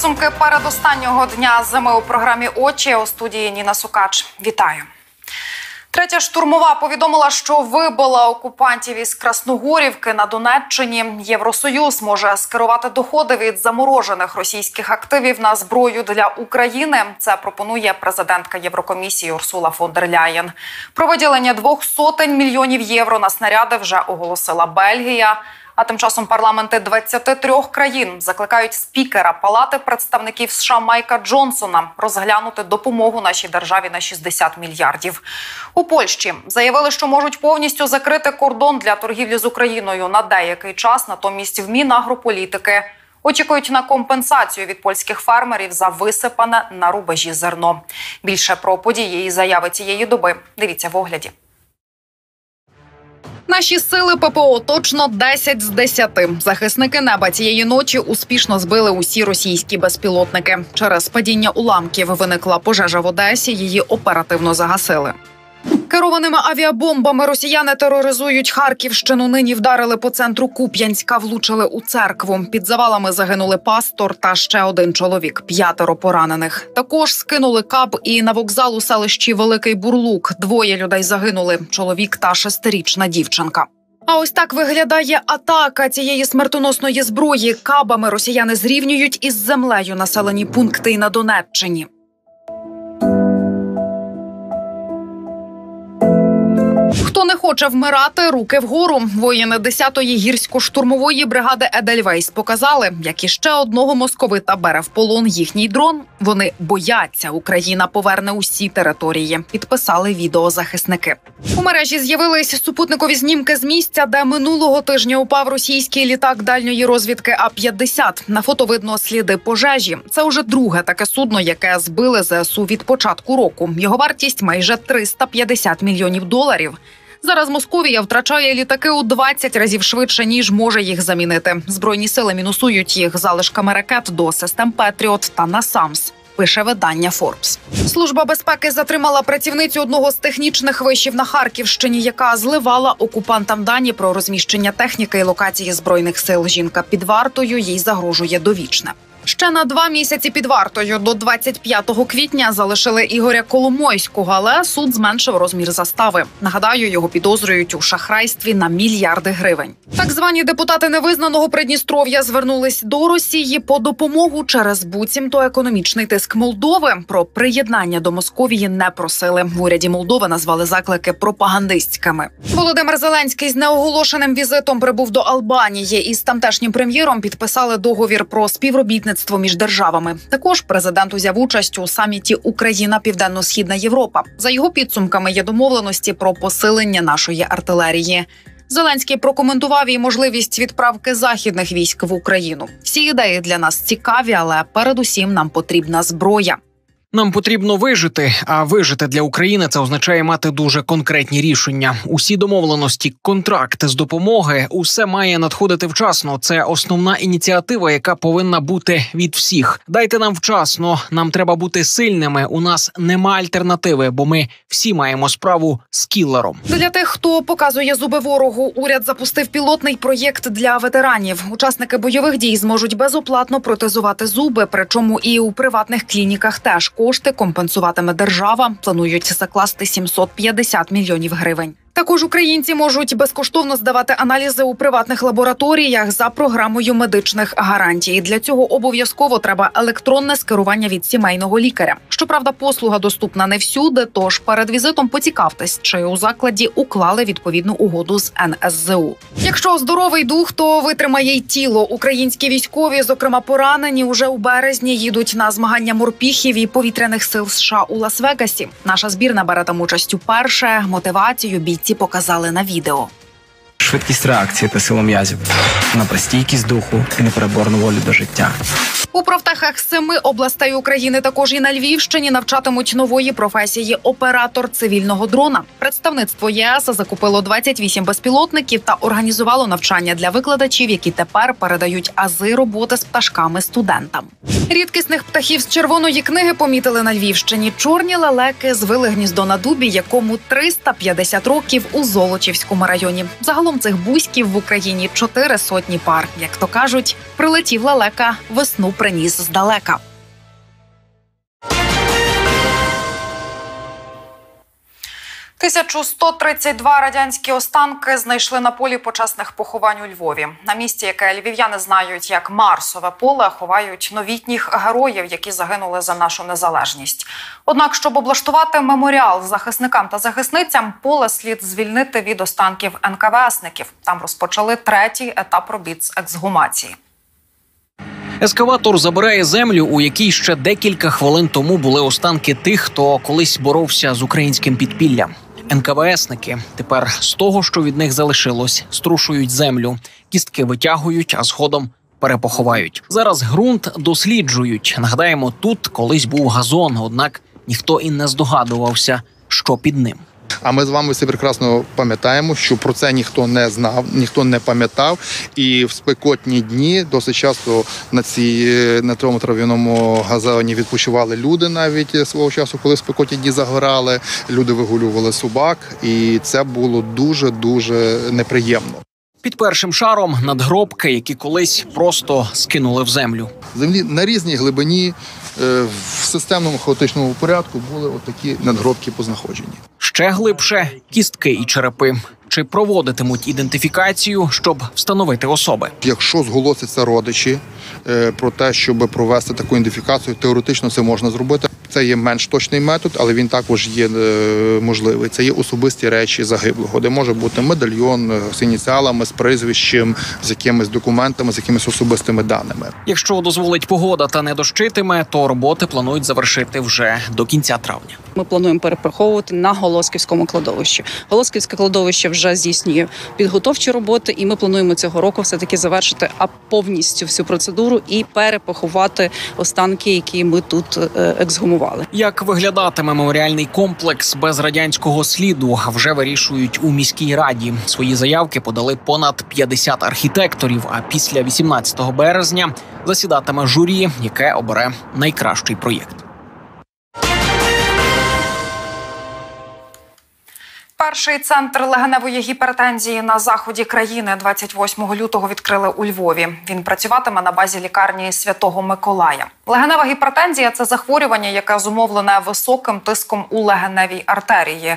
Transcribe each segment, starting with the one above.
підсумки передостаннього дня зими у програмі Очі у студії Ніна Сукач. Вітаю. Третя штурмова повідомила, що вибила окупантів із Красногорівки на Донеччині. Євросоюз може скерувати доходи від заморожених російських активів на зброю для України. Це пропонує президентка Єврокомісії Урсула фон дер Ляєн. Про виділення двох сотень мільйонів євро на снаряди вже оголосила Бельгія. А тим часом парламенти 23 країн закликають спікера Палати представників США Майка Джонсона розглянути допомогу нашій державі на 60 мільярдів. У Польщі заявили, що можуть повністю закрити кордон для торгівлі з Україною на деякий час. Натомість в Мінагрополітики очікують на компенсацію від польських фермерів за висипане на рубежі зерно. Більше про події і заяви цієї доби дивіться в огляді. Наші сили ППО точно 10 з 10. Захисники неба цієї ночі успішно збили усі російські безпілотники. Через падіння уламків виникла пожежа в Одесі. Її оперативно загасили. Керованими авіабомбами росіяни тероризують Харківщину. Нині вдарили по центру Куп'янська, влучили у церкву. Під завалами загинули пастор та ще один чоловік. П'ятеро поранених. Також скинули каб і на вокзал у селищі Великий Бурлук. Двоє людей загинули. Чоловік та шестирічна дівчинка. А ось так виглядає атака цієї смертоносної зброї. Кабами росіяни зрівнюють із землею населені пункти на Донеччині. Хоче вмирати, руки вгору. Воїни 10-ї гірсько-штурмової бригади Едельвейс показали, як іще одного московита бере в полон їхній дрон. Вони бояться, Україна поверне усі території. Підписали відеозахисники. У мережі з'явились супутникові знімки з місця, де минулого тижня упав російський літак дальньої розвідки А 50 На фото видно сліди пожежі. Це вже друге таке судно, яке збили ЗСУ від початку року. Його вартість майже 350 мільйонів доларів. Зараз Московія втрачає літаки у 20 разів швидше ніж може їх замінити. Збройні сили мінусують їх залишками ракет до систем Петріот та Насамс. Пише видання Форбс. Служба безпеки затримала працівницю одного з технічних вишів на Харківщині, яка зливала окупантам дані про розміщення техніки і локації збройних сил. Жінка під вартою їй загрожує довічне. Ще на два місяці під вартою до 25 квітня залишили Ігоря Коломойського, але суд зменшив розмір застави. Нагадаю, його підозрюють у шахрайстві на мільярди гривень. Так звані депутати невизнаного Придністров'я звернулись до Росії по допомогу через буцімто економічний тиск Молдови. Про приєднання до Московії не просили. В уряді Молдови назвали заклики пропагандистськими. Володимир Зеленський з неоголошеним візитом прибув до Албанії і з тамтешнім прем'єром підписали договір про співробітництво між державами. Також президент узяв участь у саміті Україна Південно-Східна Європа. За його підсумками є домовленості про посилення нашої артилерії. Зеленський прокоментував і можливість відправки західних військ в Україну. Всі ідеї для нас цікаві, але передусім нам потрібна зброя. Нам потрібно вижити, а вижити для України це означає мати дуже конкретні рішення. Усі домовленості, контракти з допомоги, усе має надходити вчасно. Це основна ініціатива, яка повинна бути від всіх. Дайте нам вчасно. Нам треба бути сильними. У нас нема альтернативи, бо ми всі маємо справу з кілером. Для тих, хто показує зуби ворогу, уряд запустив пілотний проєкт для ветеранів. Учасники бойових дій зможуть безоплатно протезувати зуби, причому і у приватних клініках теж кошти компенсуватиме держава. Планують закласти 750 мільйонів гривень. Також українці можуть безкоштовно здавати аналізи у приватних лабораторіях за програмою медичних гарантій. Для цього обов'язково треба електронне скерування від сімейного лікаря. Щоправда, послуга доступна не всюди. Тож перед візитом поцікавтесь, чи у закладі уклали відповідну угоду з НСЗУ. Якщо здоровий дух, то витримає й тіло. Українські військові, зокрема поранені, уже у березні їдуть на змагання морпіхів і повітряних сил США у Лас-Вегасі. Наша збірна бере там участь уперше. Мотивацію бійці показали на відео. Швидкість реакції та сила м'язів, на простійкість духу і непереборну волю до життя. У профтехах семи областей України також і на Львівщині навчатимуть нової професії оператор цивільного дрона. Представництво ЄС закупило 28 безпілотників та організувало навчання для викладачів, які тепер передають ази роботи з пташками студентам. Рідкісних птахів з червоної книги помітили на Львівщині. Чорні лелеки звили гніздо на дубі, якому 350 років у Золочівському районі. Загалом цих бузьків в Україні чотири сотні пар. Як то кажуть, прилетів лелека весну приніс здалека. Тисячу 132 радянські останки знайшли на полі почесних поховань у Львові. На місці, яке львів'яни знають як Марсове поле, ховають новітніх героїв, які загинули за нашу незалежність. Однак, щоб облаштувати меморіал захисникам та захисницям, поле слід звільнити від останків НКВСників. Там розпочали третій етап робіт з ексгумації. Ескаватор забирає землю, у якій ще декілька хвилин тому були останки тих, хто колись боровся з українським підпіллям. НКВСники тепер з того, що від них залишилось, струшують землю, кістки витягують, а згодом перепоховають. Зараз ґрунт досліджують. Нагадаємо, тут колись був газон, однак ніхто і не здогадувався, що під ним. А ми з вами всі прекрасно пам'ятаємо, що про це ніхто не знав, ніхто не пам'ятав. І в спекотні дні досить часто на цій на цьому трав'яному газоні відпочивали люди навіть свого часу, коли в спекотні дні загорали. Люди вигулювали собак, і це було дуже дуже неприємно. Під першим шаром надгробки, які колись просто скинули в землю. Землі на різній глибині в системному хаотичному порядку були отакі надгробки познаходжені. Ще глибше кістки і черепи. Чи проводитимуть ідентифікацію, щоб встановити особи? Якщо зголосяться родичі е, про те, щоб провести таку ідентифікацію, теоретично це можна зробити. Це є менш точний метод, але він також є е, можливий. Це є особисті речі загиблого, де може бути медальйон е, з ініціалами, з прізвищем, з якимись документами, з якимись особистими даними. Якщо дозволить погода та не дощитиме, то роботи планують завершити вже до кінця травня. Ми плануємо переприховувати на Голосківському кладовищі. Голосківське кладовище вже здійснює підготовчі роботи, і ми плануємо цього року все таки завершити а повністю всю процедуру і перепоховати останки, які ми тут е, ексгумували. Як виглядатиме меморіальний комплекс без радянського сліду, вже вирішують у міській раді. Свої заявки подали понад 50 архітекторів. А після 18 березня засідатиме журі, яке обере найкращий проєкт. Перший центр легеневої гіпертензії на заході країни 28 лютого відкрили у Львові. Він працюватиме на базі лікарні Святого Миколая. Легенева гіпертензія це захворювання, яке зумовлене високим тиском у легеневій артерії.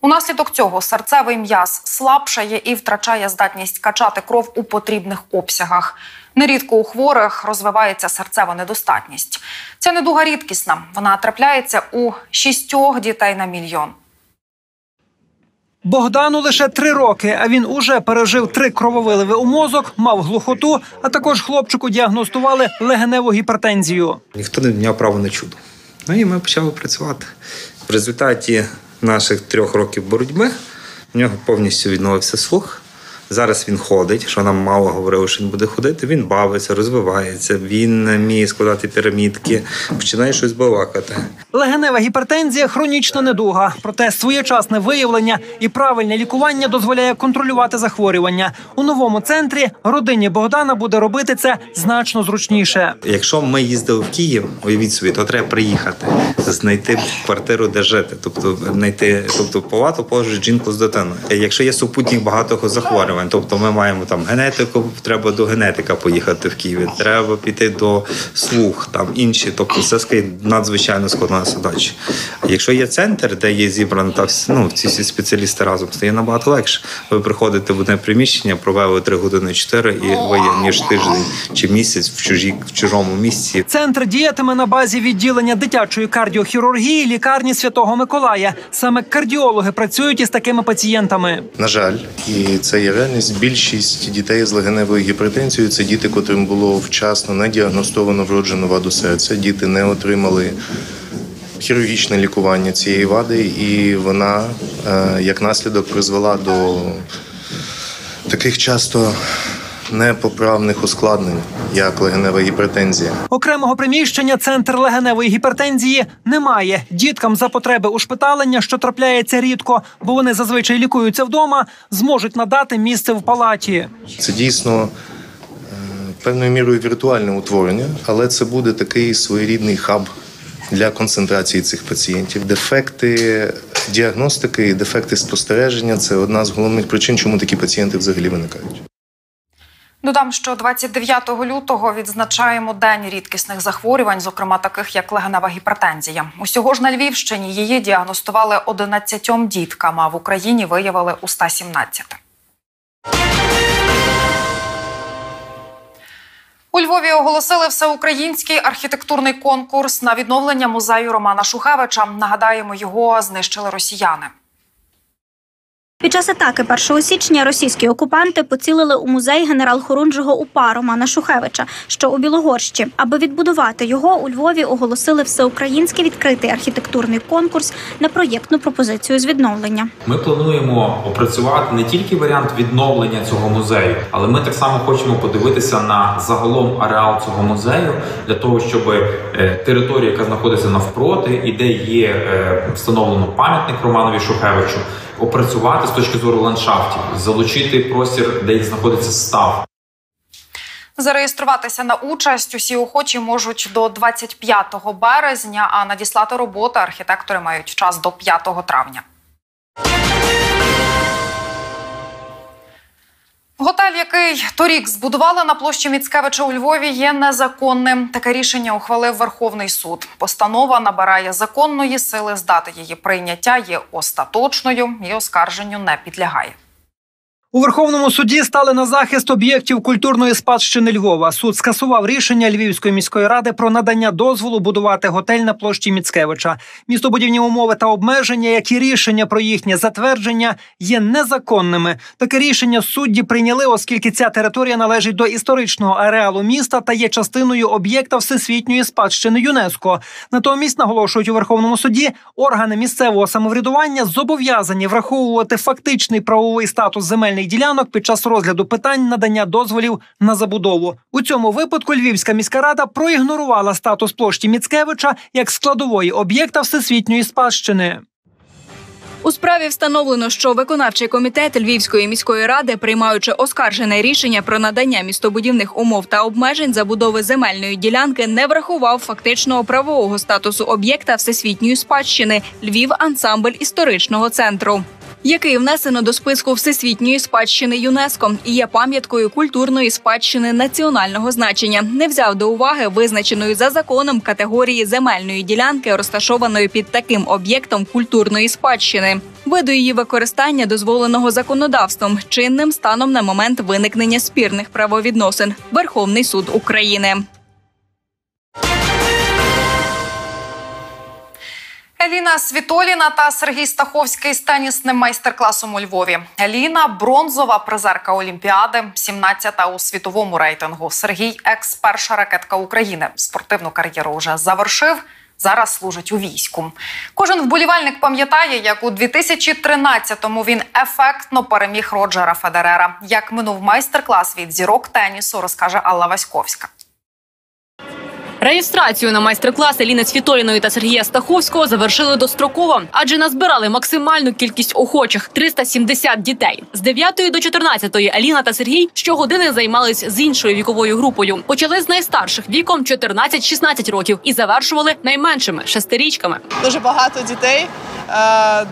Унаслідок цього серцевий м'яз слабшає і втрачає здатність качати кров у потрібних обсягах. Нерідко у хворих розвивається серцева недостатність. Ця недуга рідкісна. Вона трапляється у шістьох дітей на мільйон. Богдану лише три роки, а він уже пережив три крововиливи у мозок, мав глухоту, а також хлопчику діагностували легеневу гіпертензію. Ніхто не мав права на чудо. Ну і ми почали працювати. В результаті наших трьох років боротьби в нього повністю відновився слух. Зараз він ходить, що нам мало говорили, що він буде ходити. Він бавиться, розвивається, він вміє складати пірамідки, починає щось балакати. Легенева гіпертензія хронічна недуга. Проте своєчасне виявлення і правильне лікування дозволяє контролювати захворювання. У новому центрі родині Богдана буде робити це значно зручніше. Якщо ми їздили в Київ, уявіть собі, то треба приїхати, знайти квартиру, де жити, тобто знайти, тобто палату положить жінку з дитиною. Якщо є супутник багатого захворювань, тобто ми маємо там генетику, треба до генетика поїхати в Києві, треба піти до слух, там інші, тобто це скажімо, надзвичайно складна задача. А якщо є центр, де є зібрано та всі- ну, ці всі спеціалісти разом, стає набагато легше. Ви приходите в одне приміщення, провели три години чотири, і ви є ніж тиждень чи місяць в чужій в чужому місці. Центр діятиме на базі відділення дитячої кардіохірургії лікарні Святого Миколая. Саме кардіологи працюють із такими пацієнтами. На жаль, і це є реальність. Більшість дітей з легеневою гіпертензією це діти, котрим було вчасно не діагностовано вроджену ваду серця. Діти не отримали хірургічне лікування цієї вади, і вона е, як наслідок призвела до таких часто непоправних ускладнень, як легенева гіпертензія. Окремого приміщення центр легеневої гіпертензії немає. Діткам за потреби ушпиталення, що трапляється рідко, бо вони зазвичай лікуються вдома, зможуть надати місце в палаті. Це дійсно е, певною мірою віртуальне утворення, але це буде такий своєрідний хаб для концентрації цих пацієнтів. Дефекти діагностики дефекти спостереження це одна з головних причин, чому такі пацієнти взагалі виникають. Додам, що 29 лютого відзначаємо день рідкісних захворювань, зокрема таких як легенева гіпертензія. Усього ж на Львівщині її діагностували 11 діткам, а в Україні виявили у 117. У Львові оголосили всеукраїнський архітектурний конкурс на відновлення музею Романа Шухевича. Нагадаємо, його знищили росіяни. Під час атаки 1 січня російські окупанти поцілили у музей генерал-хорунжого УПА Романа Шухевича, що у Білогорщі. Аби відбудувати його, у Львові оголосили всеукраїнський відкритий архітектурний конкурс на проєктну пропозицію з відновлення. Ми плануємо опрацювати не тільки варіант відновлення цього музею, але ми так само хочемо подивитися на загалом ареал цього музею для того, щоб е, територія, яка знаходиться навпроти, і де є е, встановлено пам'ятник Романові Шухевичу, опрацювати з точки зору ландшафтів, залучити простір, де знаходиться став. Зареєструватися на участь усі охочі можуть до 25 березня, а надіслати роботи архітектори мають час до 5 травня. Готель, який торік збудували на площі Міцкевича у Львові, є незаконним. Таке рішення ухвалив Верховний суд. Постанова набирає законної сили. Здати її прийняття є остаточною і оскарженню не підлягає. У Верховному суді стали на захист об'єктів культурної спадщини Львова. Суд скасував рішення Львівської міської ради про надання дозволу будувати готель на площі Міцкевича. Містобудівні умови та обмеження, як і рішення про їхнє затвердження, є незаконними. Таке рішення судді прийняли, оскільки ця територія належить до історичного ареалу міста та є частиною об'єкта всесвітньої спадщини ЮНЕСКО. Натомість наголошують у Верховному суді, органи місцевого самоврядування зобов'язані враховувати фактичний правовий статус земельних ділянок під час розгляду питань надання дозволів на забудову. У цьому випадку Львівська міська рада проігнорувала статус площі Міцкевича як складової об'єкта всесвітньої спадщини. У справі встановлено, що виконавчий комітет Львівської міської ради, приймаючи оскаржене рішення про надання містобудівних умов та обмежень забудови земельної ділянки, не врахував фактичного правового статусу об'єкта всесвітньої спадщини Львів ансамбль історичного центру. Який внесено до списку всесвітньої спадщини ЮНЕСКО і є пам'яткою культурної спадщини національного значення, не взяв до уваги визначеної за законом категорії земельної ділянки, розташованої під таким об'єктом культурної спадщини. Виду її використання дозволеного законодавством чинним станом на момент виникнення спірних правовідносин Верховний суд України. Еліна Світоліна та Сергій Стаховський з тенісним майстер-класом у Львові. Еліна бронзова призерка Олімпіади, 17-та у світовому рейтингу. Сергій екс перша ракетка України. Спортивну кар'єру вже завершив. Зараз служить у війську. Кожен вболівальник пам'ятає, як у 2013-му він ефектно переміг Роджера Федерера. Як минув майстер-клас від зірок тенісу, розкаже Алла Васьковська. Реєстрацію на майстер-клас Еліни Світоліної та Сергія Стаховського завершили достроково, адже назбирали максимальну кількість охочих 370 дітей. З 9 до 14 Аліна та Сергій щогодини займались з іншою віковою групою. Почали з найстарших віком 14-16 років і завершували найменшими шестирічками. Дуже багато дітей,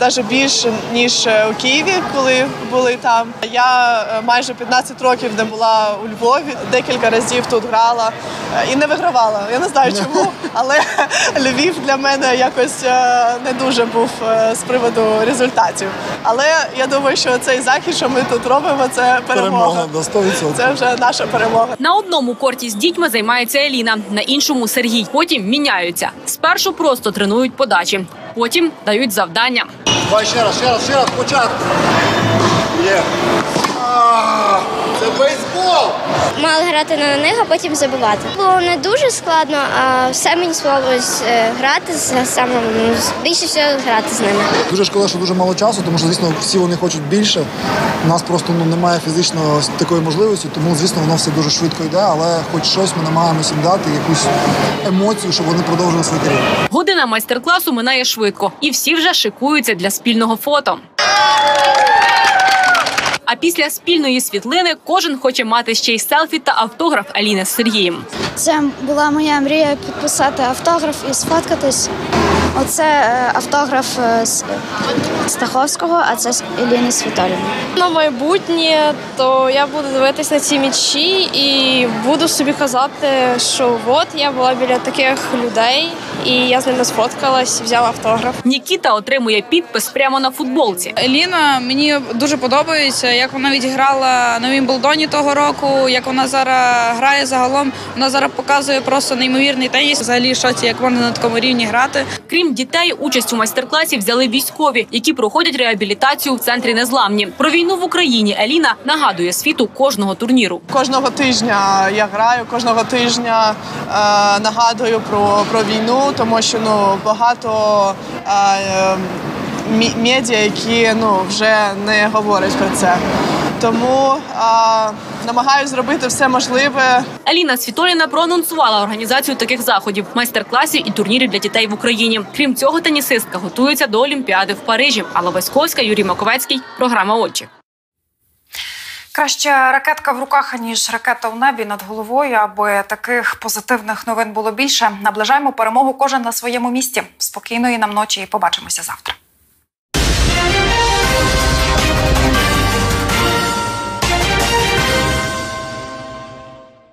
навіть більше ніж у Києві, коли були там. Я е, майже 15 років не була у Львові, декілька разів тут грала е, і не вигравала. Я не знаю чому, але Львів для мене якось е, не дуже був е, з приводу результатів. Але я думаю, що цей захід, що ми тут робимо, це перемога. Це вже наша перемога. На одному корті з дітьми займається Еліна, на іншому Сергій. Потім міняються. Спершу просто тренують подачі, потім дають завдання. Давай ще раз, ще раз, ще раз, спочатку. Є. Це бейсбол! Мали грати на них, а потім забивати. Було не дуже складно, а все мені сподобалось е, грати з саме ну, більше всього грати з ними. Дуже шкода, що дуже мало часу, тому що, звісно, всі вони хочуть більше. У нас просто ну, немає фізично такої можливості, тому, звісно, воно все дуже швидко йде, але хоч щось ми намагаємося їм дати, якусь емоцію, щоб вони продовжили свою кар'єру. Година майстер-класу минає швидко, і всі вже шикуються для спільного фото. А після спільної світлини кожен хоче мати ще й селфі та автограф Аліни з Сергієм. Це була моя мрія підписати автограф і сфоткатись. Оце е, автограф е, з Стаховського, а це з Еліни Світоліни. На майбутнє, то я буду дивитися на ці м'ячі і буду собі казати, що от я була біля таких людей, і я з ними сфоткалась, взяла автограф. Нікіта отримує підпис прямо на футболці. Еліна мені дуже подобається, як вона відіграла на Вімблдоні того року, як вона зараз грає загалом. Вона зараз показує просто неймовірний теніс. Взагалі, шоці, як вона на такому рівні грати. Крім дітей, участь у майстер-класі взяли військові, які проходять реабілітацію в центрі незламні. Про війну в Україні Еліна нагадує світу кожного турніру. Кожного тижня я граю, кожного тижня е, нагадую про, про війну, тому що ну багато е, медіа, які ну вже не говорять про це. Тому е, намагаюся зробити все можливе. Еліна Світоліна проанонсувала організацію таких заходів, майстер-класів і турнірів для дітей в Україні. Крім цього, тенісистка готується до Олімпіади в Парижі. Алла Васьковська, Юрій Маковецький. Програма Очі. Краще ракетка в руках, ніж ракета в небі над головою, аби таких позитивних новин було більше. Наближаємо перемогу кожен на своєму місці. Спокійної нам ночі і побачимося завтра.